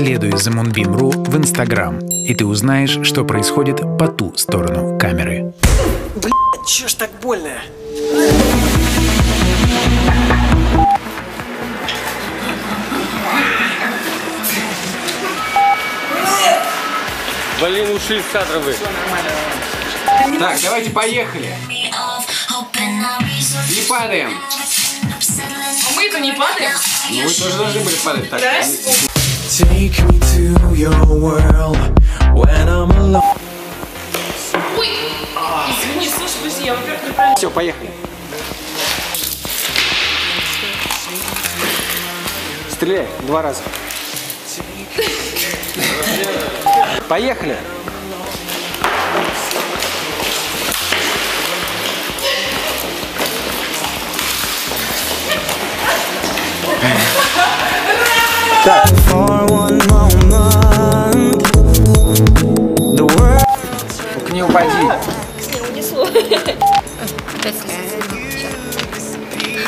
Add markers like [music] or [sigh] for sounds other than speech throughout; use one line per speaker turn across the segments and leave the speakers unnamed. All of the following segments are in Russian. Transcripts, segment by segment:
Следуй за Moonbeam.ru в Инстаграм, и ты узнаешь, что происходит по ту сторону камеры.
Блядь, чё ж так больно?
Блин, ушли с кадра вы.
Так, давайте поехали. Не падаем.
Мы-то не падаем.
Ну вы тоже должны были падать. Так,
Take me to your world when I'm alone.
Ой! Извини, слушай, подожди, я, во-первых, неправильно...
все, поехали. Стреляй два раза. Поехали.
For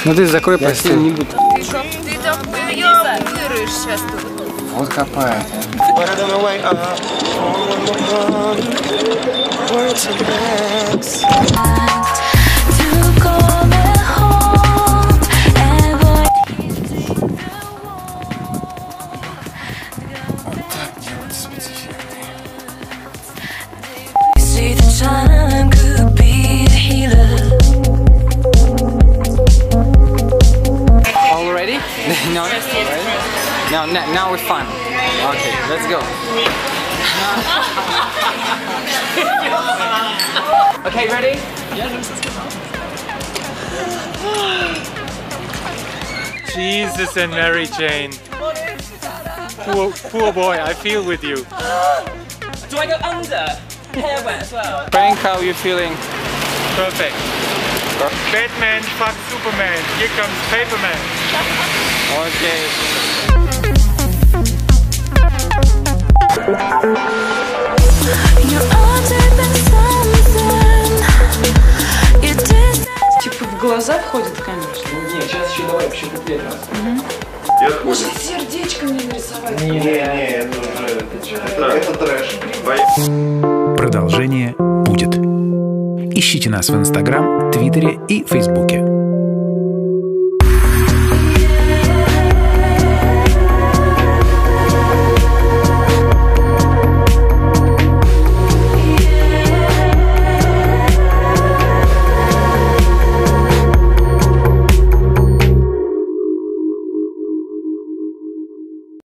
Ну ты закрой постель. не буду.
Ты так вырыешь сейчас тут.
Вот копает.
But I
no. No, no, now we're fun. Okay, let's go. [laughs] okay, ready?
Jesus and Mary Jane. Poor, poor boy, I feel with you.
Do I go under? Hair wet as well.
Frank, how are you feeling?
Perfect. Batman, fuck Superman. Here comes Paperman.
Okay.
Типа в глаза входит, конечно.
Нет, сейчас еще давай еще куплет раз.
Может, сердечко мне нарисовать?
Продолжение будет. Ищите нас в Инстаграм, Твиттере и Фейсбуке.